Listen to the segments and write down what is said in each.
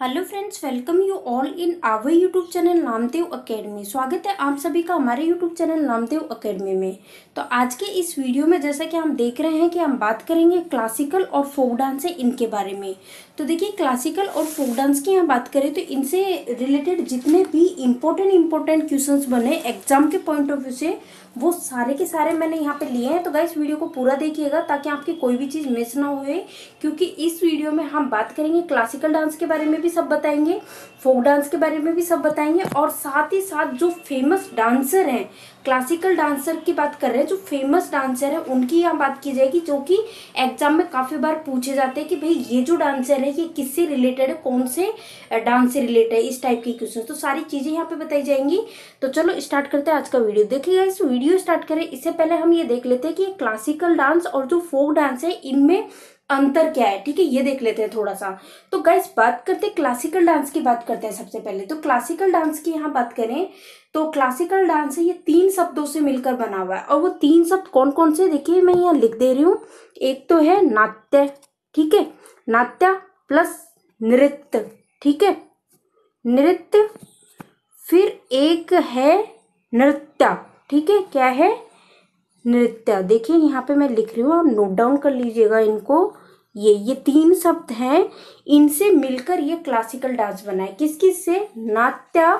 Hello friends welcome you all in our YouTube channel Namdev academy स्वागत है आप सभी का हमारे यूट्यूब चैनल नामदेव अकेडमी में। तो आज के इस वीडियो में जैसा कि हम देख रहे हैं कि हम बात करेंगे क्लासिकल और फोक डांस है इनके बारे में। तो देखिए क्लासिकल और फोक डांस की यहाँ बात करें तो इनसे रिलेटेड जितने भी इम्पोर्टेंट इम्पोर्टेंट क्वेश्चन बने एग्ज़ाम के पॉइंट ऑफ़ व्यू से वो सारे के सारे मैंने यहाँ पे लिए हैं। तो गाइस वीडियो को पूरा देखिएगा ताकि आपकी कोई भी चीज़ मिस ना हुए। क्योंकि इस वीडियो में हम बात करेंगे क्लासिकल डांस के बारे में भी सब बताएँगे फोक डांस के बारे में भी सब बताएँगे और साथ ही साथ जो फ़ेमस डांसर हैं क्लासिकल डांसर की बात कर रहे हैं, जो फ़ेमस डांसर है, उनकी यहाँ बात की जाएगी जो कि एग्ज़ाम में काफ़ी बार पूछे जाते हैं कि भाई, ये जो डांसर है, ये किससे रिलेटेड है, कौन से डांस से रिलेटेड है, इस टाइप की क्वेश्चन तो सारी चीज़ें यहाँ पे बताई जाएँगी। तो चलो स्टार्ट करते हैं आज का वीडियो देखिएगा इस वीडियो स्टार्ट करें, इससे पहले हम ये देख लेते हैं कि क्लासिकल डांस और जो फोक डांस है, इनमें अंतर क्या है, ठीक है? ये देख लेते हैं थोड़ा सा तो गाइस बात करते क्लासिकल डांस की बात करते हैं सबसे पहले। तो क्लासिकल डांस की यहाँ बात करें तो क्लासिकल डांस है, ये तीन शब्दों से मिलकर बना हुआ है। और वो तीन शब्द कौन कौन से, देखिए, मैं यहाँ लिख दे रही हूँ। एक तो है नाट्य, ठीक है? नाट्य प्लस नृत्य, ठीक है? नृत्य, फिर एक है नृत्य। ठीक है, क्या है? नृत्य। देखिए, यहाँ पे मैं लिख रही हूँ, आप नोट डाउन कर लीजिएगा इनको। ये ये तीन शब्द हैं। इनसे मिलकर ये क्लासिकल डांस बना है। किस किस से? नाट्य,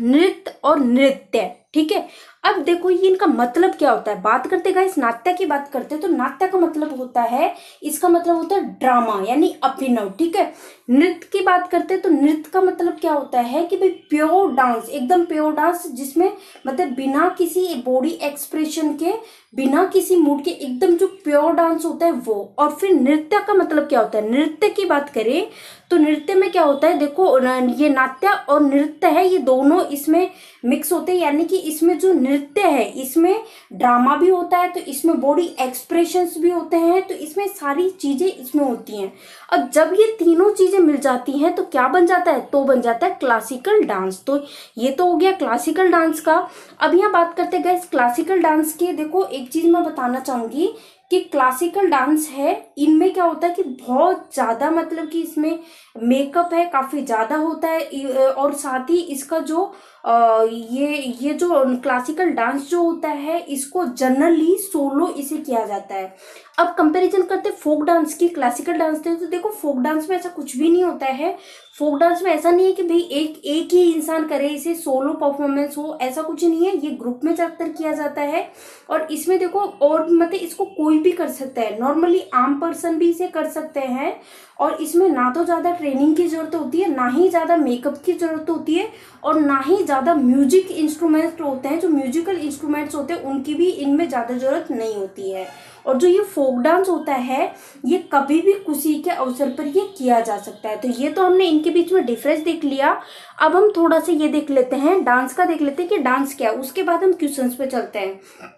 नृत्य और नृत्य। ठीक है? अब देखो ये इनका मतलब क्या होता है? बात करते गए इस नाट्य की बात करते हैं तो नाट्य का मतलब होता है, इसका मतलब होता है ड्रामा यानी अभिनव ठीक है? नृत्य की बात करते हैं तो नृत्य का मतलब क्या होता है कि भाई प्योर डांस एकदम प्योर डांस जिसमें मतलब बिना किसी बॉडी एक्सप्रेशन के, बिना किसी मूड के एकदम जो प्योर डांस होता है वो। और फिर नृत्य का मतलब क्या होता है? नृत्य की बात करें तो नृत्य में क्या होता है? देखो ये नाट्य और नृत्य है, ये दोनों इसमें मिक्स होते हैं, यानी कि इसमें जो नृत्य है, इसमें ड्रामा भी होता है तो इसमें बॉडी एक्सप्रेशंस भी होते हैं तो इसमें सारी चीज़ें इसमें होती हैं। अब जब ये तीनों चीज़ें मिल जाती हैं तो क्या बन जाता है? तो बन जाता है क्लासिकल डांस तो ये तो हो गया क्लासिकल डांस का। अब यहाँ बात करते गए क्लासिकल डांस के। देखो, एक चीज़ मैं बताना चाहूँगी कि क्लासिकल डांस है, इनमें क्या होता है कि बहुत ज़्यादा मतलब कि इसमें मेकअप है, काफ़ी ज़्यादा होता है और साथ ही इसका जो ये ये जो क्लासिकल डांस जो होता है, इसको जनरली सोलो इसे किया जाता है। अब कंपैरिजन करते फोक डांस की क्लासिकल डांस थे तो देखो फोक डांस में ऐसा कुछ भी नहीं होता है। फोक डांस में ऐसा नहीं है कि भाई एक एक ही इंसान करे, इसे सोलो परफॉर्मेंस हो, ऐसा कुछ नहीं है। ये ग्रुप में ज़्यादातर किया जाता है। और इसमें देखो, और मतलब इसको कोई भी कर सकता है। नॉर्मली आम पर्सन भी इसे कर सकते हैं। और इसमें ना तो ज़्यादा ट्रेनिंग की ज़रूरत होती है, ना ही ज़्यादा मेकअप की ज़रूरत होती है, और ना ही ज़्यादा म्यूज़िक इंस्ट्रूमेंट्स होते हैं। जो म्यूजिकल इंस्ट्रूमेंट्स होते हैं, उनकी भी इनमें ज़्यादा ज़रूरत नहीं होती है। और जो ये फोक डांस होता है, ये कभी भी खुशी के अवसर पर ये किया जा सकता है। तो ये तो हमने इनके बीच में डिफरेंस देख लिया। अब हम थोड़ा सा ये देख लेते हैं, डांस का देख लेते हैं कि डांस क्या है। उसके बाद हम क्वेश्चन पे चलते हैं।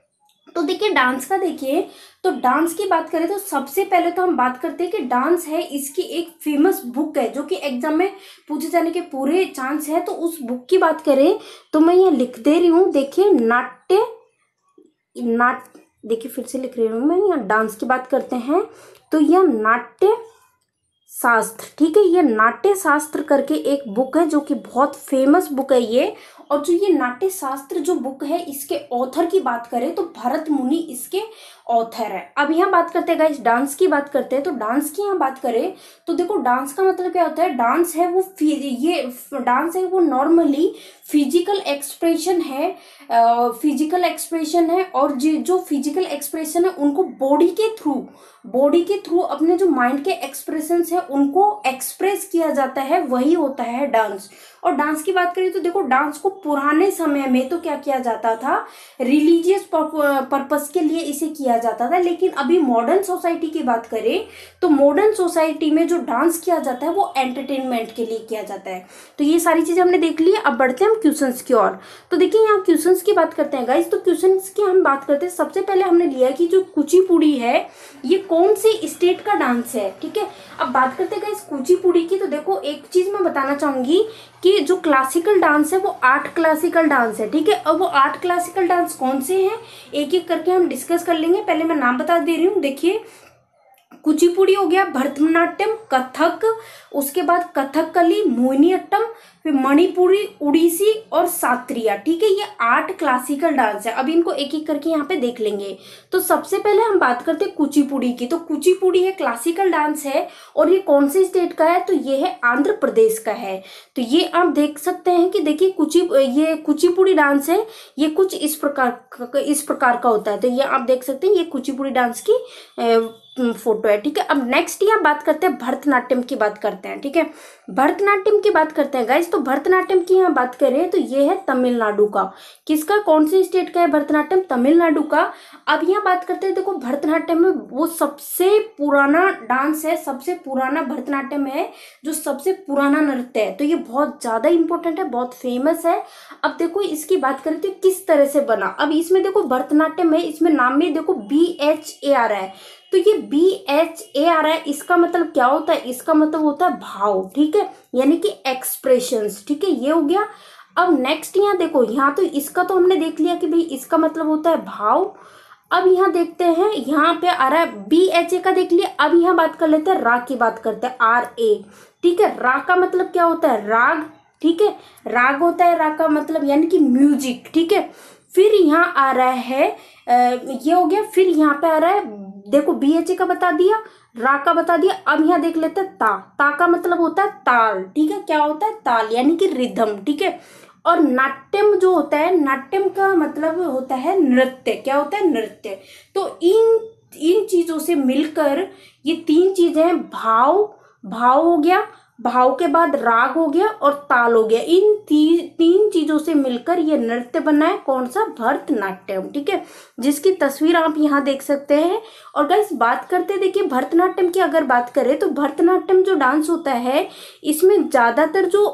तो देखिए, डांस का देखिए तो डांस की बात करें तो सबसे पहले तो हम बात करते हैं कि डांस है, इसकी एक फ़ेमस बुक है, जो कि एग्ज़ाम में पूछे जाने के पूरे चांस है। तो उस बुक की बात करें तो मैं ये लिख दे रही हूँ। देखिए, नाट्य, नाट देखिए फिर से लिख रही हूँ मैं, यहाँ डांस की बात करते हैं। तो यह नाट्य शास्त्र, ठीक है ये नाट्य शास्त्र करके एक बुक है जो कि बहुत फ़ेमस बुक है ये। और जो ये नाट्य शास्त्र जो बुक है, इसके ऑथर की बात करें तो भरत मुनि इसके ऑथर है। अब यहाँ बात करते हैं गाइस डांस की बात करते हैं तो डांस की यहाँ बात करें तो देखो डांस का मतलब क्या होता है? डांस है वो ये डांस है वो नॉर्मली फ़िज़िकल एक्सप्रेशन है फ़िज़िकल एक्सप्रेशन है, और जो फ़िज़िकल एक्सप्रेशन है, उनको बॉडी के थ्रू बॉडी के थ्रू अपने जो माइंड के एक्सप्रेशन है, उनको एक्सप्रेस किया जाता है, वही होता है डांस और डांस की बात करें तो देखो डांस को पुराने समय में तो क्या किया जाता था? रिलीजियस पर्पस के लिए इसे किया जाता था। लेकिन अभी मॉडर्न सोसाइटी की बात करें तो मॉडर्न सोसाइटी में जो डांस किया जाता है, वो एंटरटेनमेंट के लिए किया जाता है। तो ये सारी चीज़ें हमने देख ली अब बढ़ते हैं हम क्वेश्चन की ओर। तो देखिए, यहाँ क्वेश्चन की बात करते हैं गाइज़ तो क्वेश्चन की हम बात करते हैं। सबसे पहले हमने लिया कि जो कुचिपुड़ी है, ये कौन सी स्टेट का डांस है? ठीक है? अब बात करते हैं गाइज़ कुचिपुड़ी की। तो देखो, एक चीज़ मैं बताना चाहूँगी कि जो क्लासिकल डांस है, वो आठ क्लासिकल डांस है, ठीक है? अब वो आठ क्लासिकल डांस कौन से हैं? एक एक करके हम डिस्कस कर लेंगे। पहले मैं नाम बता दे रही हूँ। देखिए कुचिपुड़ी हो गया, भरतनाट्यम, कथक, उसके बाद कथकली, मोहिनीअट्टम, फिर मणिपुरी, उड़ीसी और सात्रिया। ठीक है, ये आठ क्लासिकल डांस है। अब इनको एक एक करके यहाँ पे देख लेंगे। तो सबसे पहले हम बात करते हैं कुचिपुड़ी की। तो कुचिपुड़ी है क्लासिकल डांस है और ये कौन से स्टेट का है? तो ये है आंध्र प्रदेश का है। तो ये आप देख सकते हैं कि देखिए कुची, ये कुचिपुड़ी डांस है। ये कुछ इस प्रकार इस प्रकार का होता है। तो ये आप देख सकते हैं ये कुचिपुड़ी डांस की फ़ोटो है, ठीक है? अब नेक्स्ट यहाँ बात करते हैं भरतनाट्यम की बात करते हैं, ठीक है? भरतनाट्यम की बात करते हैं गाइज़ तो भरतनाट्यम की यहाँ बात करें तो ये है तमिलनाडु का। किसका, कौन से स्टेट का है भरतनाट्यम? तमिलनाडु का। अब यहाँ बात करते हैं, देखो, भरतनाट्यम में वो सबसे पुराना डांस है, सबसे पुराना भरतनाट्यम है, जो सबसे पुराना नृत्य है। तो ये बहुत ज़्यादा इंपॉर्टेंट है, बहुत फ़ेमस है। अब देखो, इसकी बात करें तो किस तरह से बना? अब इसमें देखो, भरतनाट्यम है, इसमें नाम में देखो बी एच ए आ रहा है। तो ये बी एच ए आ रहा है, इसका मतलब क्या होता है? इसका मतलब होता है भाव, ठीक है? यानी कि एक्सप्रेशंस ठीक है? ये हो गया। अब नेक्स्ट यहाँ देखो, यहाँ तो इसका तो हमने देख लिया कि भाई इसका मतलब होता है भाव। अब यहाँ देखते हैं, यहाँ पे आ रहा है बी एच ए का देख लिया। अब यहाँ बात कर लेते हैं राग की बात करते हैं आर ए ठीक है? राग का मतलब क्या होता है? राग, ठीक है? राग होता है राग का मतलब यानी कि म्यूज़िक ठीक है? फिर यहाँ आ रहा है ये हो गया, फिर यहाँ पे आ रहा है, देखो बी एच ए का बता दिया, रा का बता दिया, अब यहाँ देख लेते हैं, ता ता का मतलब होता है ताल, ठीक है, क्या होता है, ताल, यानी कि रिधम ठीक है, और नाट्यम जो होता है, नाट्यम का मतलब होता है नृत्य, क्या होता है, नृत्य तो इन इन चीज़ों से मिलकर ये तीन चीज़ें भाव भाव हो गया भाव के बाद राग हो गया और ताल हो गया। इन ती, तीन चीज़ों से मिलकर ये नृत्य बना है कौन सा भरतनाट्यम ठीक है? जिसकी तस्वीर आप यहाँ देख सकते हैं। और गाइस बात करते देखिए भरतनाट्यम की अगर बात करें तो भरतनाट्यम जो डांस होता है इसमें ज़्यादातर जो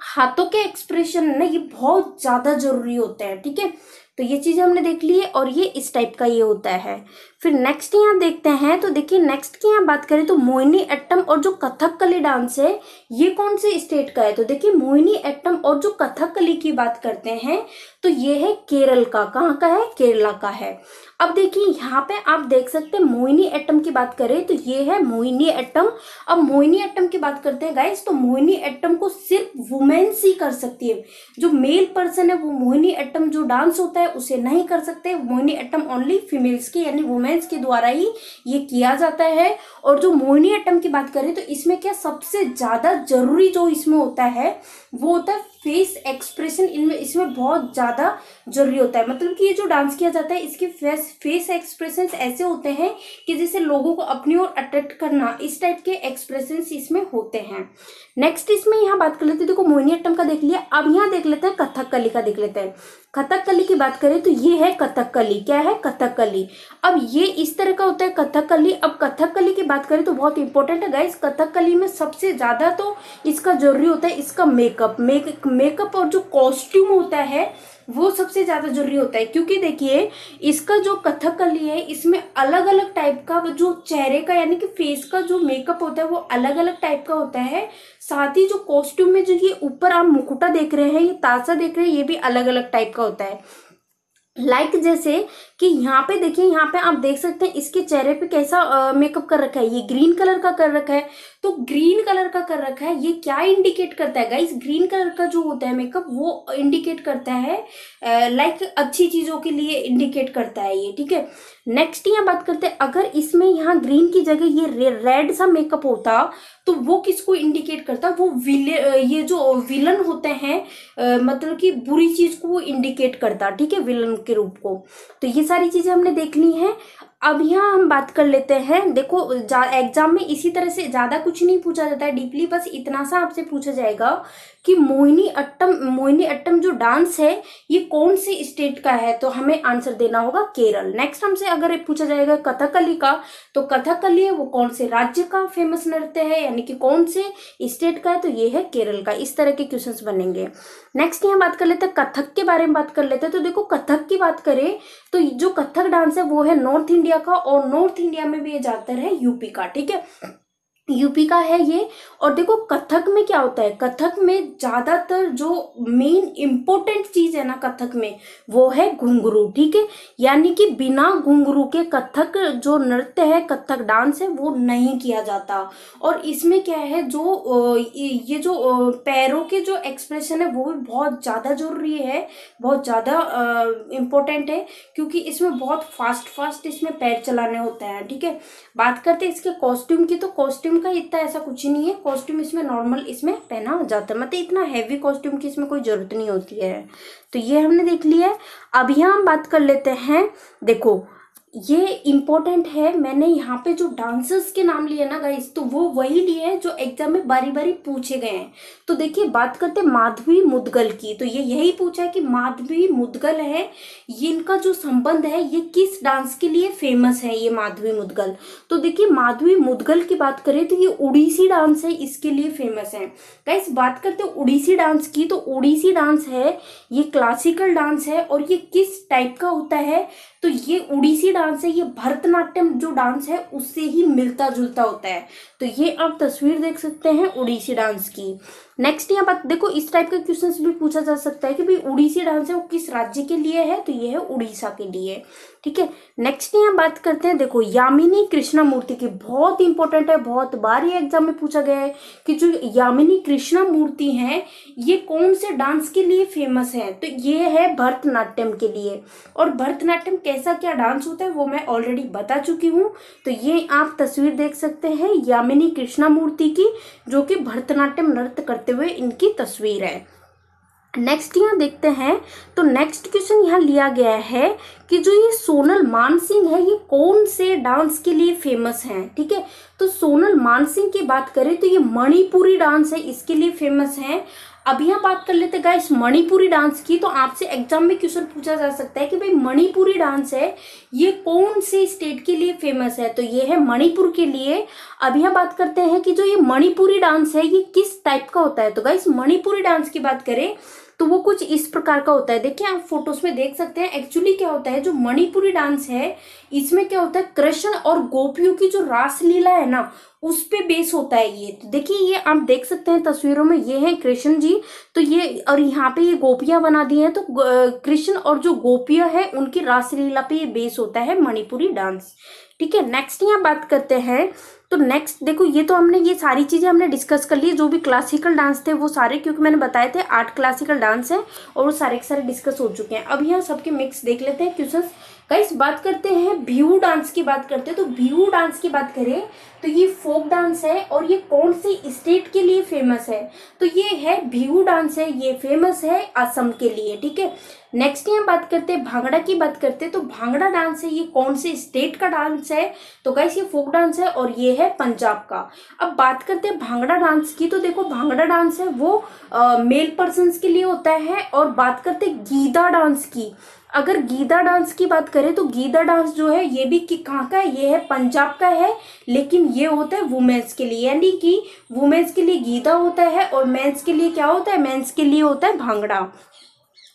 हाथों के एक्सप्रेशन ना ये बहुत ज़्यादा ज़रूरी होते हैं ठीक है? तो ये चीज़ हमने देख ली है और ये इस टाइप का ये होता है। फिर नेक्स्ट यहाँ देखते हैं तो देखिए नेक्स्ट की यहाँ बात करें तो मोहिनी एट्टम और जो कथकली डांस है, ये कौन से स्टेट का है? तो देखिए मोहिनी एट्टम और जो कथकली की बात करते हैं तो ये है केरल का। कहाँ का है? केरला का है। अब देखिए यहाँ पे आप देख सकते हैं मोहिनी एटम की बात करें तो ये है मोहिनी एटम अब मोहिनी एटम की बात करते हैं गाइस तो मोहिनी एटम को सिर्फ़ वुमेन्स ही कर सकती है। जो मेल पर्सन है, वो मोहिनी एटम जो डांस होता है, उसे नहीं कर सकते। मोहिनी एटम ओनली फीमेल्स की, यानी वुमेन्स के द्वारा ही ये किया जाता है। और जो मोहिनी अट्टम की बात करें तो इसमें क्या सबसे ज़्यादा ज़रूरी जो इसमें होता है वो होता है फेस एक्सप्रेशन इनमें, इसमें बहुत ज़्यादा ज़रूरी होता है। मतलब कि ये जो डांस किया जाता है, इसके फेस फेस एक्सप्रेशन ऐसे होते हैं कि जैसे लोगों को अपनी ओर अट्रैक्ट करना, इस टाइप के एक्सप्रेशन इसमें होते हैं। नेक्स्ट इसमें यहाँ बात कर लेते हैं। देखो मोहिनीअट्टम का देख लिया। अब यहाँ देख लेते हैं कथकली का देख लेते हैं। कथकली की बात करें तो ये है कथकली क्या है? कथकली अब ये इस तरह का होता है कथकली अब कथकली की बात करें तो बहुत इंपॉर्टेंट है गाइस कथकली में सबसे ज़्यादा तो इसका ज़रूरी होता है, इसका मेकअप मेक मेकअप और जो कॉस्ट्यूम होता है, वो सबसे ज़्यादा ज़रूरी होता है। क्योंकि देखिए, इसका जो कथकली है, इसमें अलग अलग टाइप का जो चेहरे का, यानी कि फेस का जो मेकअप होता है, वो अलग अलग टाइप का होता है। साथ ही जो कॉस्ट्यूम में जो ये ऊपर आप मुकुटा देख रहे हैं, ये ताज़ा देख रहे हैं, ये भी अलग अलग टाइप का होता है। लाइक like जैसे कि यहाँ पे देखिए, यहाँ पे आप देख सकते हैं इसके चेहरे पे कैसा मेकअप कर रखा है। ये ग्रीन कलर का कर रखा है। तो ग्रीन कलर का कर रखा है। ये क्या इंडिकेट करता है? गाइस ग्रीन कलर का जो होता है मेकअप वो इंडिकेट करता है लाइक like अच्छी चीज़ों के लिए इंडिकेट करता है ये, ठीक है? नेक्स्ट यहाँ बात करते हैं। अगर इसमें यहाँ ग्रीन की जगह ये रेड सा मेकअप होता तो वो किसको इंडिकेट करता? है वो विले ये जो विलन होते हैं मतलब कि बुरी चीज़ को वो इंडिकेट करता है ठीक है विलन के रूप को। तो ये सारी चीज़ें हमने देख ली हैं। अब यहाँ हम बात कर लेते हैं। देखो एग्ज़ाम में इसी तरह से ज़्यादा कुछ नहीं पूछा जाता है। डीपली बस इतना सा आपसे पूछा जाएगा कि मोहिनी अट्टम मोहिनी अट्टम जो डांस है, ये कौन से स्टेट का है? तो हमें आंसर देना होगा केरल। नेक्स्ट हमसे अगर पूछा जाएगा कथकली का तो कथकली है, वो कौन से राज्य का फ़ेमस नृत्य है? यानी कि कौन से स्टेट का है? तो ये है केरल का। इस तरह के क्वेश्चन बनेंगे। नेक्स्ट यहाँ बात कर लेते हैं, कथक के बारे में बात कर लेते हैं। तो देखो, कथक की बात करें तो जो कथक डांस है, वो है नॉर्थ इंडिया का और नॉर्थ इंडिया में भी ये ज़्यादातर है यूपी का ठीक है? यूपी का है ये। और देखो, कथक में क्या होता है? कथक में ज़्यादातर जो मेन इम्पोर्टेंट चीज़ है ना कथक में, वो है घुंघरू, ठीक है? यानी कि बिना घुंघरू के कथक जो नृत्य है, कथक डांस है, वो नहीं किया जाता। और इसमें क्या है, जो ये जो पैरों के जो एक्सप्रेशन है, वो भी बहुत ज़्यादा ज़रूरी है, बहुत ज़्यादा इम्पोर्टेंट है, क्योंकि इसमें बहुत फास्ट फास्ट इसमें पैर चलाने होते हैं, ठीक है? बात करते हैं इसके कॉस्ट्यूम की तो कॉस्ट्यूम का इतना ऐसा कुछ नहीं है। कॉस्ट्यूम इसमें नॉर्मल इसमें पहना जाता है। मतलब इतना हैवी कॉस्ट्यूम की इसमें कोई ज़रूरत नहीं होती है। तो ये हमने देख लिया है। अभी हम बात कर लेते हैं। देखो ये इम्पोर्टेंट है, मैंने यहाँ पे जो डांसर्स के नाम लिए ना गाइस तो वो वही लिए हैं जो एग्ज़ाम में बारी बारी पूछे गए हैं। तो देखिए, बात करते माधवी मुदगल की। तो ये यही पूछा है कि माधवी मुदगल है, ये इनका जो संबंध है, ये किस डांस के लिए फ़ेमस है ये माधवी मुदगल? तो देखिए, माधवी मुदगल की बात करें तो ये उड़ीसी डांस है, इसके लिए फ़ेमस है। गाइस बात करते उड़ीसी डांस की तो उड़ीसी डांस है, ये क्लासिकल डांस है, और ये किस टाइप का होता है? तो ये उड़ीसी डांस है, ये भरतनाट्यम जो डांस है, उससे ही मिलता जुलता होता है। तो ये आप तस्वीर देख सकते हैं उड़ीसी डांस की। नेक्स्ट यहाँ बात देखो, इस टाइप का क्वेश्चन भी पूछा जा सकता है कि भाई उड़ीसी डांस है, वो किस राज्य के लिए है? तो ये है उड़ीसा के लिए, ठीक है? नेक्स्ट यहाँ बात करते हैं, देखो, यामिनी कृष्णा मूर्ति की बहुत इंपॉर्टेंट है, बहुत बार ये एग्ज़ाम में पूछा गया है कि जो यामिनी कृष्णा मूर्ति है, ये कौन से डांस के लिए फ़ेमस है? तो ये है भरतनाट्यम के लिए। और भरतनाट्यम कैसा क्या डांस होता है, वो मैं ऑलरेडी बता चुकी हूँ। तो ये आप तस्वीर देख सकते हैं यामिनी कृष्णा मूर्ति की, जो कि भरतनाट्यम नृत्य करते हुए इनकी तस्वीर है। नेक्स्ट यहाँ देखते हैं तो नेक्स्ट क्वेश्चन यहाँ लिया गया है कि जो ये सोनल मानसिंह है, ये कौन से डांस के लिए फ़ेमस हैं, ठीक है? तो सोनल मानसिंह की बात करें तो ये मणिपुरी डांस है, इसके लिए फ़ेमस है। अब हम बात कर लेते गाइस मणिपुरी डांस की। तो आपसे एग्ज़ाम में क्वेश्चन पूछा जा सकता है कि भाई, मणिपुरी डांस है, ये कौन से स्टेट के लिए फ़ेमस है? तो ये है मणिपुर के लिए। अभी हम बात करते हैं कि जो ये मणिपुरी डांस है, ये किस टाइप का होता है? तो गाइस मणिपुरी डांस की बात करें तो वो कुछ इस प्रकार का होता है। देखिए, आप फ़ोटोज़ में देख सकते हैं एक्चुअली क्या होता है, जो मणिपुरी डांस है, इसमें क्या होता है, कृष्ण और गोपियों की जो रासलीला है ना, उस पे बेस होता है ये। तो देखिए, ये आप देख सकते हैं तस्वीरों में, ये है कृष्ण जी तो ये, और यहाँ पे ये गोपियाँ बना दी हैं तो कृष्ण और जो गोपियाँ है, उनकी रासलीला पे ये बेस होता है मणिपुरी डांस ठीक है नेक्स्ट यहाँ बात करते हैं तो नेक्स्ट देखो, ये तो हमने, ये सारी चीज़ें हमने डिस्कस कर ली। जो भी क्लासिकल डांस थे, वो सारे, क्योंकि मैंने बताए थे आठ क्लासिकल डांस है, और वो सारे के सारे डिस्कस हो चुके हैं। अब यहाँ सबके मिक्स देख लेते हैं क्वेश्चन गाइस बात करते हैं व्यू डांस की बात करते हैं तो व्यू डांस की बात करें तो ये फोक डांस है और ये कौन सी स्टेट के लिए फ़ेमस है? तो ये है व्यू डांस है, ये फ़ेमस है असम के लिए, ठीक है? नेक्स्ट यहाँ बात करते हैं, भांगड़ा की बात करते हैं तो भांगड़ा डांस है, ये कौन से स्टेट का डांस है? तो गाइस ये फोक डांस है और ये है पंजाब का। अब बात करते हैं भांगड़ा डांस की तो देखो भांगड़ा डांस है, वो मेल पर्सन के लिए होता है और बात करते गीदा डांस की। अगर गीदा डांस की बात करें तो गीदा डांस जो है, ये भी कि कहाँ का है? ये है पंजाब का है, लेकिन ये होता है वुमेन्स के लिए। यानी कि वुमेन्स के लिए गीदा होता है और मेंस के लिए क्या होता है? मेंस के लिए होता है भांगड़ा।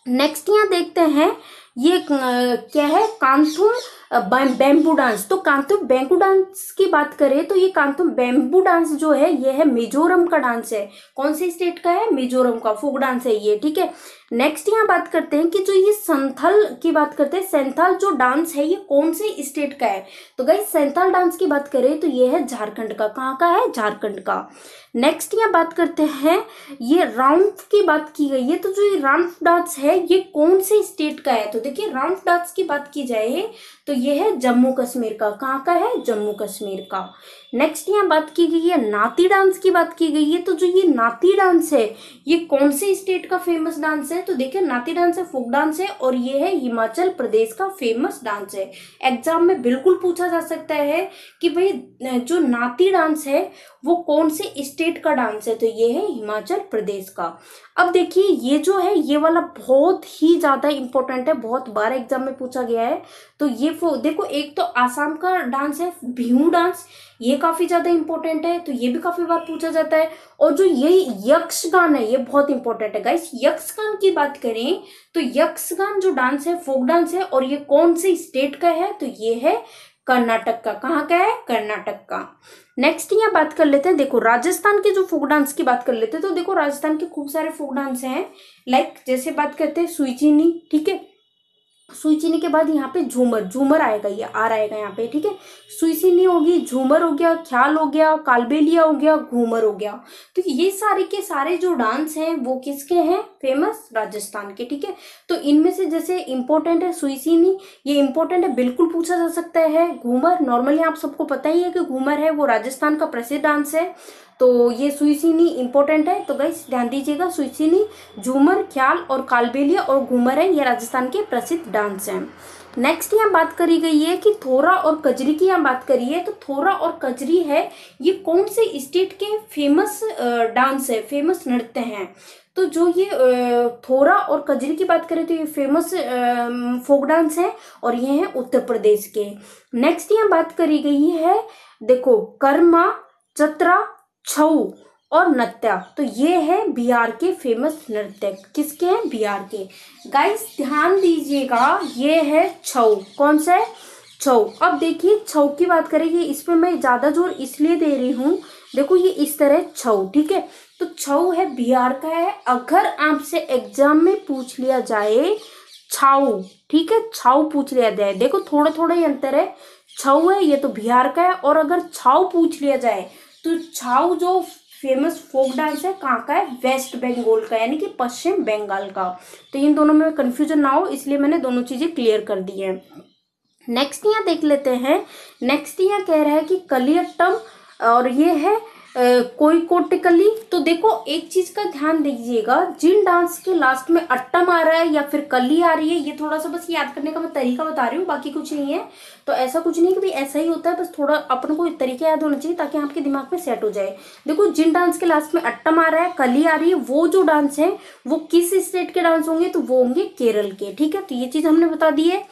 नेक्स्ट यहाँ देखते हैं, ये क्या है? कांथुम बैम्बू डांस तो कांतुम बैम्बू डांस की बात करें तो ये कांतुम बैम्बू डांस जो है, ये है मिजोरम का डांस है। कौन से स्टेट का है? मिजोरम का, फोक डांस है ये, ठीक है? नेक्स्ट यहाँ बात करते हैं कि जो ये संथल की बात करते हैं, सेंथल जो डांस है, ये कौन से स्टेट का है? तो गई सेंथल डांस की बात करें तो ये है झारखंड का। कहाँ का है? झारखंड का। नेक्स्ट यहाँ बात करते हैं, ये राउंड की बात की गई है। तो जो ये राउंड डांस है, ये कौन से स्टेट का है? तो देखिए राउंड डांस की बात की जाए तो यह है जम्मू कश्मीर का। कहाँ का है? जम्मू कश्मीर का। नेक्स्ट यहाँ बात की गई है, नाती डांस की बात की गई है तो जो ये नाती डांस है, ये कौन से स्टेट का फ़ेमस डांस है? तो देखिए, नाती डांस है फोक डांस है और ये है हिमाचल प्रदेश का फ़ेमस डांस है। एग्ज़ाम में बिल्कुल पूछा जा सकता है कि भाई, जो नाती डांस है, वो कौन से स्टेट का डांस है? तो ये है हिमाचल प्रदेश का। अब देखिए, ये जो है, ये वाला बहुत ही ज़्यादा इंपॉर्टेंट है, बहुत बार एग्ज़ाम में पूछा गया है। तो ये देखो, एक तो आसाम का डांस है बिहू डांस ये काफ़ी ज़्यादा इंपॉर्टेंट है तो ये भी काफ़ी बार पूछा जाता है। और जो ये यक्षगान है, ये बहुत इंपॉर्टेंट है। गाइस यक्षगान की बात करें तो यक्षगान जो डांस है फोक डांस है, और ये कौन से स्टेट का है तो ये है कर्नाटक का। कहाँ का है? कर्नाटक का। नेक्स्ट यहाँ बात कर लेते हैं। देखो, राजस्थान के जो फोक डांस की बात कर लेते हैं तो देखो, राजस्थान के खूब सारे फोक डांस हैं। लाइक जैसे बात करते हैं सुईचीनी ठीक है? सुई चीनी के बाद यहाँ पे झूमर झूमर आएगा ये आ रहेगा यहाँ पे, ठीक है? सुई चीनी होगी झूमर हो गया, ख्याल हो गया, कालबेलिया हो गया, घूमर हो गया। तो ये सारे के सारे जो डांस हैं, वो किसके हैं? फ़ेमस राजस्थान के, ठीक है? तो इनमें से जैसे इंपॉर्टेंट है सुई चीनी, ये इंपॉर्टेंट है, बिल्कुल पूछा जा सकता है, घूमर। नॉर्मली आप सबको पता ही है कि घूमर है, वो राजस्थान का प्रसिद्ध डांस है। तो ये सुईसीनी इंपॉर्टेंट है। तो गाइस ध्यान दीजिएगा सुईसीनी झूमर, ख्याल और कालबेलिया और घूमर है। ये राजस्थान के प्रसिद्ध डांस हैं। नेक्स्ट यहाँ बात करी गई है कि थोरा और कजरी की यहाँ बात करी है। तो थोरा और कजरी है, ये कौन से स्टेट के फ़ेमस डांस है फ़ेमस नृत्य हैं? तो जो ये थोरा और कजरी की बात करें तो ये फ़ेमस फोक डांस है और ये है उत्तर प्रदेश के। नेक्स्ट यहाँ बात करी गई है, देखो, कर्मा, चतरा छऊ और नत्या। तो ये है बिहार के फ़ेमस नृत्य। किसके हैं? बिहार के। गाइस ध्यान दीजिएगा, ये है छऊ। कौन सा है? छऊ। अब देखिए, छऊ की बात करेंगे इस पर मैं ज़्यादा ज़ोर इसलिए दे रही हूँ। देखो, ये इस तरह छऊ, ठीक है? तो छऊ है, बिहार का है। अगर आपसे एग्ज़ाम में पूछ लिया जाए, छाऊ, ठीक है? छाऊ पूछ लिया जाए। देखो थोड़ा थोड़ा ही अंतर है। छऊ है, ये तो बिहार का है। और अगर छाऊ पूछ लिया जाए तो छाऊ जो फ़ेमस फोक डांस है, कहाँ का है? वेस्ट बंगाल का, यानी कि पश्चिम बंगाल का। तो इन दोनों में कन्फ्यूज़न ना हो, इसलिए मैंने दोनों चीज़ें क्लियर कर दी है। नेक्स्ट यहाँ देख लेते हैं। नेक्स्ट यहाँ कह रहा है कि कलियटम और ये है कोई कोटिकली तो देखो, एक चीज़ का ध्यान दीजिएगा, जिन डांस के लास्ट में अट्टम आ रहा है या फिर कली आ रही है, ये थोड़ा सा बस याद करने का मैं तरीका बता रही हूँ, बाकी कुछ नहीं है। तो ऐसा कुछ नहीं कि भाई ऐसा ही होता है, बस थोड़ा अपन को तरीका याद होना चाहिए ताकि आपके दिमाग में सेट हो जाए। देखो, जिन डांस के लास्ट में अट्टम आ रहा है, कली आ रही है, वो जो डांस है, वो किस स्टेट के डांस होंगे तो वो होंगे केरल के, ठीक है? तो ये चीज़ हमने बता दी है।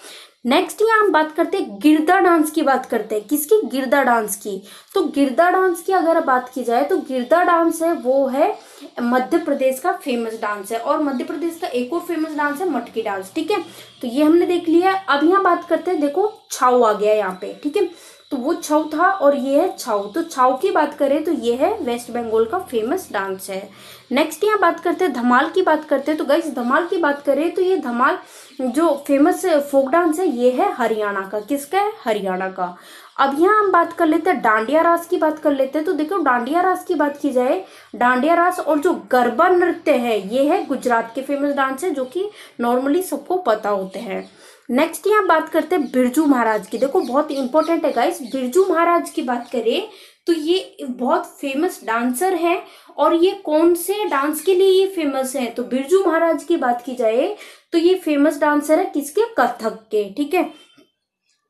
नेक्स्ट यहाँ हम बात करते हैं गिरदा डांस की बात करते हैं। किसकी? गिरदा डांस की। तो गिरदा डांस की अगर बात की जाए तो गिरदा डांस है, वो है मध्य प्रदेश का फ़ेमस डांस है। और मध्य प्रदेश का एक और फ़ेमस डांस है, मटकी डांस ठीक है? तो ये हमने देख लिया अब यहाँ बात करते हैं, देखो छाऊ आ गया यहाँ पे, ठीक है? तो वो छऊ था और ये है छाऊ तो छाऊ की बात करें तो ये है वेस्ट बंगाल का फ़ेमस डांस है। नेक्स्ट यहाँ बात करते हैं, धमाल की बात करते हैं। तो गई धमाल की बात करें तो ये धमाल जो फ़ेमस फोक डांस है, ये है हरियाणा का। किसका है? हरियाणा का। अब यहाँ हम बात कर लेते हैं डांडिया रास की बात कर लेते हैं। तो देखो, डांडिया रास की बात की जाए, डांडिया रास और जो गरबा नृत्य है, ये है गुजरात के फ़ेमस डांस है, जो कि नॉर्मली सबको पता होते हैं। नेक्स्ट यहाँ बात करते हैं बिरजू महाराज की। देखो, बहुत इंपॉर्टेंट है गाइस बिरजू महाराज की बात करें तो ये बहुत फ़ेमस डांसर हैं और ये कौन से डांस के लिए ये फ़ेमस है? तो बिरजू महाराज की बात की जाए तो ये फ़ेमस डांसर है किसके? कथक के, ठीक है?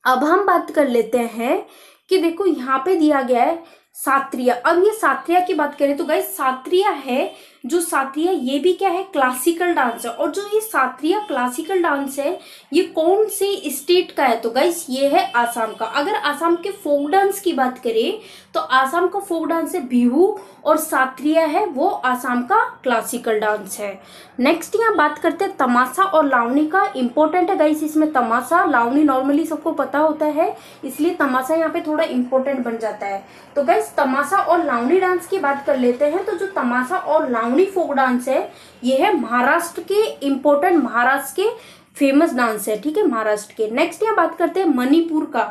अब हम बात कर लेते हैं कि देखो यहाँ पे दिया गया है सात्रिया। अब ये सात्रिया की बात करें तो गाइस सात्रिया है जो सात्रिया, ये भी क्या है? क्लासिकल डांस है। और जो ये सात्रिया क्लासिकल डांस है, ये कौन से स्टेट का है? तो गाइस ये है आसाम का। अगर आसाम के फोक डांस की बात करें तो आसाम का फोक डांस है बिहू और सात्रिया है वो आसाम का क्लासिकल डांस है। नेक्स्ट यहाँ बात करते हैं तमाशा और लावनी का। इंपॉर्टेंट है गाइस इसमें तमाशा। लावनी नॉर्मली सबको पता होता है, इसलिए तमाशा यहाँ पे थोड़ा इंपॉर्टेंट बन जाता है। तो गाइस तमाशा और लावनी डांस की बात कर लेते हैं। तो जो तमाशा और लावनी लावणी फोक डांस है। ये है महाराष्ट्र के इम्पोर्टेंट महाराष्ट्र के फ़ेमस डांस है, ठीक है, महाराष्ट्र के। नेक्स्ट यहाँ बात करते हैं मणिपुर का।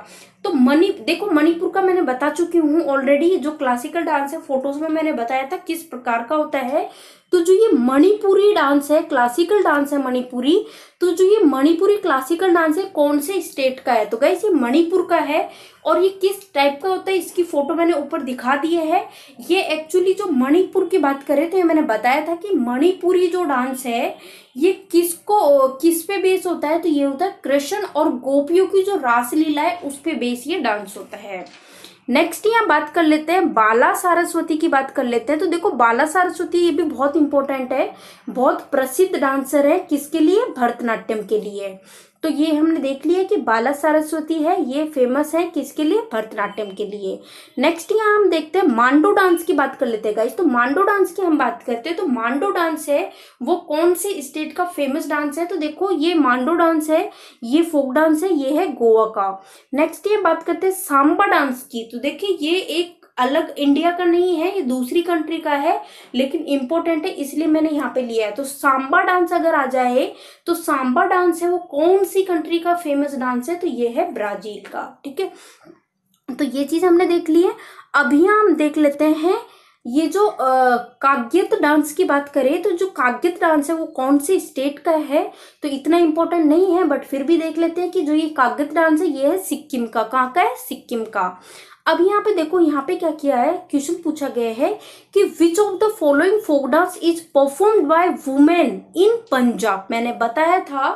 तो मणि, देखो मणिपुर का मैंने बता चुकी हूँ ऑलरेडी जो क्लासिकल डांस है फ़ोटोज़ में मैंने बताया था किस प्रकार का होता है। तो जो ये मणिपुरी डांस है क्लासिकल डांस है मणिपुरी तो जो ये मणिपुरी क्लासिकल डांस है, कौन से स्टेट का है? तो गैस ये मणिपुर का है और ये किस टाइप का होता है, इसकी फ़ोटो मैंने ऊपर दिखा दिए है। ये एक्चुअली जो मणिपुर की बात करें तो ये मैंने बताया था कि मणिपुरी जो डांस है, ये किसको, किस पे बेस होता है? तो ये होता है कृष्ण और गोपियों की जो रासलीला है, उस पे बेस ये डांस होता है। नेक्स्ट यहाँ बात कर लेते हैं, बाला सारस्वती की बात कर लेते हैं। तो देखो, बाला सारस्वती ये भी बहुत इंपॉर्टेंट है, बहुत प्रसिद्ध डांसर है। किसके लिए? भरतनाट्यम के लिए। तो ये हमने देख लिया कि बाला सरस्वती है, ये फ़ेमस है किसके लिए? भरतनाट्यम के लिए। नेक्स्ट यहाँ हम देखते हैं मांडो डांस की बात कर लेते हैं गाइस तो मांडो डांस की हम बात करते हैं तो मांडो डांस है, वो कौन से स्टेट का फ़ेमस डांस है? तो देखो, ये मांडो डांस है, ये फोक डांस है, ये है गोवा का। नेक्स्ट ये बात करते हैं सांबा डांस की। तो देखिए, ये एक अलग इंडिया का नहीं है, ये दूसरी कंट्री का है, लेकिन इम्पोर्टेंट है, इसलिए मैंने यहाँ पे लिया है। तो सांबा डांस अगर आ जाए तो सांबा डांस है, वो कौन सी कंट्री का फ़ेमस डांस है? तो ये है ब्राज़ील का, ठीक है? तो ये चीज़ हमने देख ली है। अभी हम देख लेते हैं, ये जो काग्यत डांस की बात करें तो जो काग्यत डांस है, वो कौन सी स्टेट का है? तो इतना इम्पोर्टेंट नहीं है बट फिर भी देख लेते हैं कि जो ये काग्यत डांस है, ये है सिक्किम का। कहाँ का है? सिक्किम का। अब यहाँ पे देखो, यहाँ पे क्या किया है? क्वेश्चन पूछा गया है कि which of the following folk dance is performed by women in Punjab मैंने बताया था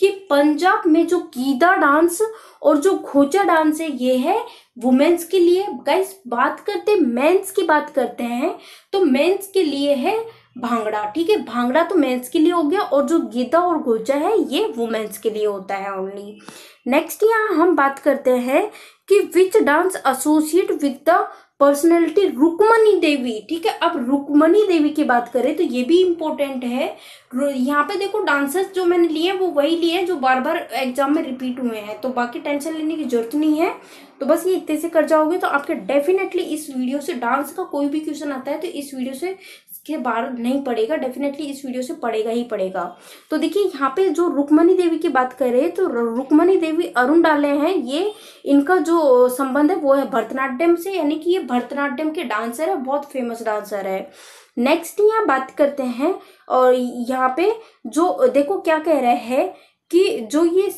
कि पंजाब में जो गीदा डांस और जो खोचा डांस है, ये है वुमेन्स के लिए। गाइस बात करते मेंस की बात करते हैं तो मेंस के लिए है भांगड़ा, ठीक है? भांगड़ा तो मेंस के लिए हो गया और जो गीता और घोचा है, ये वुमेन्स के लिए होता है ओनली नेक्स्ट यहाँ हम बात करते हैं कि which dance associate with the personality Rukmini Devi ठीक है, अब रुकमणी देवी की बात करें तो ये भी इम्पोर्टेंट है। यहाँ पे देखो डांसर्स जो मैंने लिए हैं, वो वही लिए हैं जो बार बार एग्ज़ाम में रिपीट हुए हैं। तो बाकी टेंशन लेने की ज़रूरत नहीं है। तो बस ये इतने से कर जाओगे। तो आपके डेफिनेटली इस वीडियो से डांस का कोई भी क्वेश्चन आता है तो इस वीडियो से के बार नहीं पड़ेगा डेफिनेटली इस वीडियो से पड़ेगा ही पड़ेगा तो देखिए, यहाँ पे जो रुक्मणी देवी की बात करें तो रुक्मणी देवी अरुण डाले हैं। ये इनका जो संबंध है, वो है भरतनाट्यम से, यानी कि ये भरतनाट्यम के डांसर है, बहुत फ़ेमस डांसर है। नेक्स्ट यहाँ बात करते हैं, और यहाँ पे जो, देखो क्या कह रहे हैं कि जो ये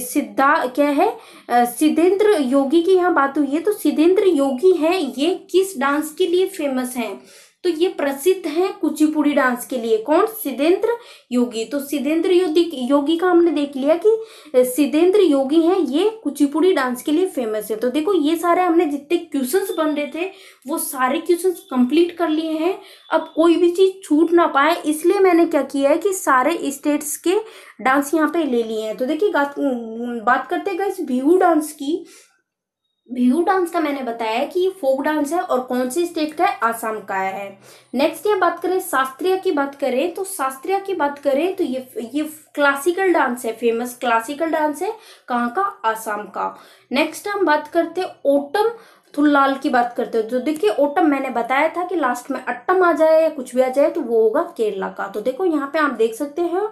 सिद्धा, क्या है सिद्धेंद्र योगी की यहाँ बात हुई है तो सिद्धेंद्र योगी है, ये किस डांस के लिए फ़ेमस हैं? तो ये प्रसिद्ध है कुचिपुड़ी डांस के लिए। कौन? सिद्धेंद्र योगी। तो सिद्धेंद्र योगी योगी का हमने देख लिया कि सिद्धेंद्र योगी है, ये कुचिपुड़ी डांस के लिए फ़ेमस है। तो देखो, ये सारे हमने जितने क्वेश्चंस बन रहे थे, वो सारे क्वेश्चंस कंप्लीट कर लिए हैं। अब कोई भी चीज़ छूट ना पाए, इसलिए मैंने क्या किया है कि सारे स्टेट्स के डांस यहाँ पे ले लिए हैं। तो देखिए बात करते गए इस बिहू डांस की। बिहू डांस का मैंने बताया कि ये फोक डांस है और कौन सी स्टेट का है? आसाम का है। नेक्स्ट ये बात करें, शास्त्रीय की बात करें तो शास्त्रीय की बात करें तो ये ये क्लासिकल डांस है फ़ेमस क्लासिकल डांस है, कहाँ का? आसाम का। नेक्स्ट हम बात करते हैं ओटम थुल्लाल की बात करते हो। तो देखिए, ओटम मैंने बताया था कि लास्ट में अट्टम आ जाए या कुछ भी आ जाए तो वो होगा केरला का। तो देखो, यहाँ पे आप देख सकते हैं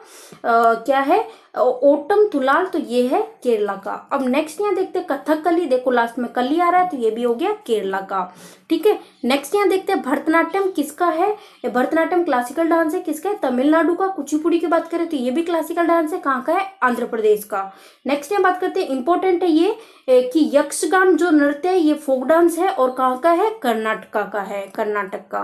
क्या है? ओटम तुलाल तो ये है केरला का। अब नेक्स्ट यहाँ देखते हैं कथक कली। देखो लास्ट में कली आ रहा है तो ये भी हो गया केरला का। ठीक है? नेक्स्ट यहाँ देखते हैं भरतनाट्यम किसका है? भरतनाट्यम क्लासिकल डांस है किसका है? तमिलनाडु का। कुचिपुड़ी की बात करें तो ये भी क्लासिकल डांस है। कहाँ का है? आंध्र प्रदेश का। नेक्स्ट यहाँ बात करते हैं इंपॉर्टेंट है ये कि यक्षगान जो नृत्य है, ये फोक डांस है और कहाँ का है? कर्नाटका का है, कर्नाटक। का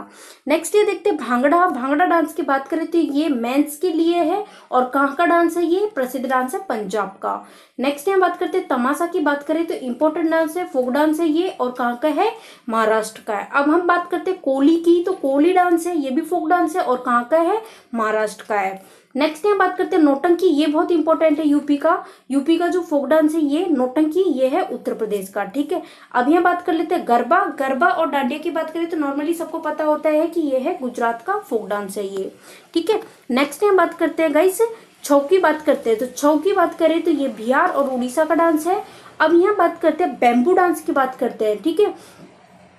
नेक्स्ट ये देखते हैं भांगड़ा। भांगड़ा डांस की बात करें तो ये मेंस के लिए है और कहाँ का डांस है ये? प्रसिद्ध डांस है पंजाब का। नेक्स्ट यहाँ बात करते हैं तमाशा की बात करें तो इम्पोर्टेंट डांस है, फोक डांस है ये और कहाँ का है? महाराष्ट्र का है। अब हम बात करते हैं कोली की तो कोली डांस है, ये भी फोक डांस है और कहाँ का है? महाराष्ट्र का है। नेक्स्ट यहाँ बात करते हैं नोटंकी, ये बहुत इंपॉर्टेंट है यूपी का। यूपी का जो फोक डांस है, ये नोटंकी, ये है उत्तर प्रदेश का, ठीक है? अब यहाँ बात कर लेते हैं गरबा। गरबा और डांडिया की बात करें तो नॉर्मली सबको पता होता है कि ये है गुजरात का फोक डांस है ये, ठीक है? नेक्स्ट यहाँ बात करते हैं गाइस छौ की बात करते हैं। तो छौ की बात करें तो ये बिहार और उड़ीसा का डांस है। अब यहाँ बात करते हैं बैम्बू डांस की बात करते हैं, ठीक है?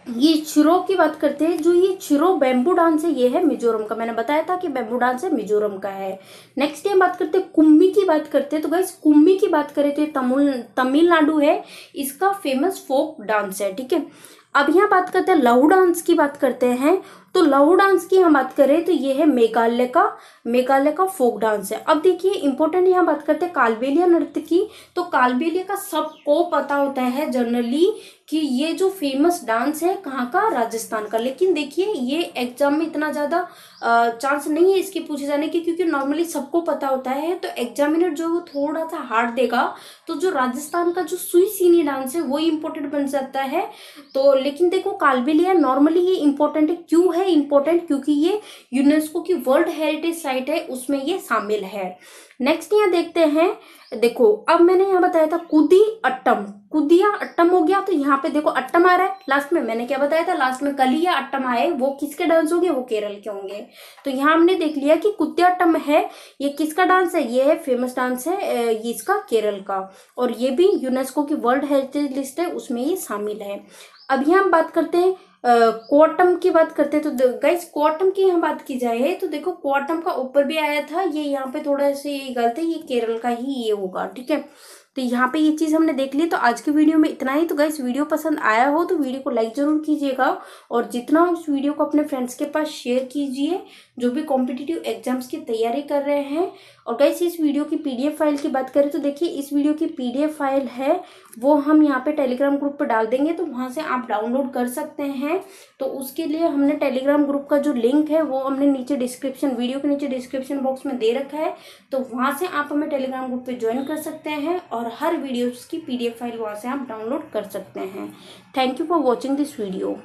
ये चिरो की बात करते हैं, जो ये चिरो बैम्बू डांस है, ये है मिजोरम का। मैंने बताया था कि बैम्बू डांस है मिजोरम का है। नेक्स्ट टाइम बात करते हैं कुम्मी की बात करते हैं। तो गाइस कुम्मी की बात करें तो ये तमिल, तमिलनाडु है। इसका फ़ेमस फोक डांस है, ठीक है? अब यहाँ बात करते हैं लहू डांस की बात करते हैं। तो लहू डांस की हम बात करें तो ये है मेघालय का मेघालय का फोक डांस है। अब देखिए इंपॉर्टेंट यहाँ बात करते हैं कालबेलिया नृत्य की। तो कालबेलिया का सबको पता होता है जनरली कि ये जो फ़ेमस डांस है कहाँ का? राजस्थान का। लेकिन देखिए, ये एग्ज़ाम में इतना ज़्यादा चांस नहीं है इसके पूछे जाने की क्योंकि नॉर्मली सबको पता होता है। तो एग्जामिनर जो वो थोड़ा सा हार्ड देगा। तो जो राजस्थान का जो सुई सीनी डांस है, वो इम्पोर्टेंट बन जाता है। तो लेकिन देखो, कालबेलिया नॉर्मली ये इम्पोर्टेंट क्यों है? इम्पोर्टेंट क्योंकि ये यूनेस्को की वर्ल्ड हेरिटेज साइट है, उसमें ये शामिल है। नेक्स्ट यहाँ देखते हैं, देखो, अब मैंने यहाँ बताया था कुदी अट्टम। कुदिया अट्टम हो गया तो यहाँ पे देखो अट्टम आ रहा है। लास्ट में मैंने क्या बताया था? लास्ट में कलिया अट्टम आए, वो किसके डांस होंगे? वो केरल के होंगे। तो यहाँ हमने देख लिया कि कुत्या अट्टम है, ये किसका डांस है? ये है फ़ेमस डांस है ये इसका केरल का। और ये भी यूनेस्को की वर्ल्ड हेरिटेज लिस्ट है, उसमें ये शामिल है। अभी हम बात करते हैं क्वाटम की बात करते हैं तो गाइस क्वाटम की यहाँ बात की जाए तो देखो क्वाटम का ऊपर भी आया था, ये यहाँ पे थोड़ा सा ये गलत है, ये केरल का ही ये होगा, ठीक है? तो यहाँ पे ये चीज़ हमने देख ली तो आज की वीडियो में इतना ही। तो गाइस वीडियो पसंद आया हो तो वीडियो को लाइक ज़रूर कीजिएगा, और जितना उस वीडियो को अपने फ्रेंड्स के पास शेयर कीजिए, जो भी कॉम्पिटिटिव एग्ज़ाम्स की तैयारी कर रहे हैं। और गाइस इस वीडियो की पीडीएफ फ़ाइल की बात करें तो देखिए, इस वीडियो की पीडीएफ फ़ाइल है वो हम यहाँ पे टेलीग्राम ग्रुप पर डाल देंगे तो वहाँ से आप डाउनलोड कर सकते हैं। तो उसके लिए हमने टेलीग्राम ग्रुप का जो लिंक है, वो हमने नीचे डिस्क्रिप्शन वीडियो के नीचे डिस्क्रिप्शन बॉक्स में दे रखा है। तो वहाँ से आप हमें टेलीग्राम ग्रुप पर ज्वाइन कर सकते हैं और हर वीडियोज़ की पीडीएफ फ़ाइल वहाँ से आप डाउनलोड कर सकते हैं। Thank you for watching this video